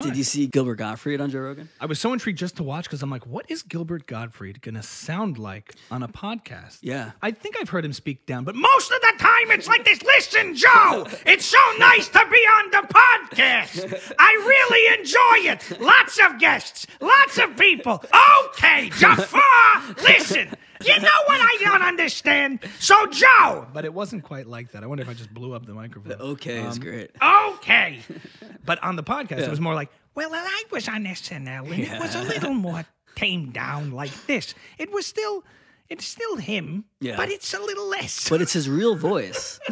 Did you see Gilbert Gottfried on Joe Rogan? I was so intrigued just to watch because I'm like, what is Gilbert Gottfried going to sound like on a podcast? Yeah. I think I've heard him speak down, but most of the time it's like this. Listen, Joe, it's so nice to be on the podcast. I really enjoy it. Lots of guests, lots of people. Okay, Jafar, listen. You know what I don't understand? So, Joe. But it wasn't quite like that. I wonder if I just blew up the microphone. Okay, it's um, great. Okay. But on the podcast, it was more like, well, I was on SNL, and it was a little more tamed down like this. It was still, it's still him, Yeah. but it's a little less. But it's his real voice.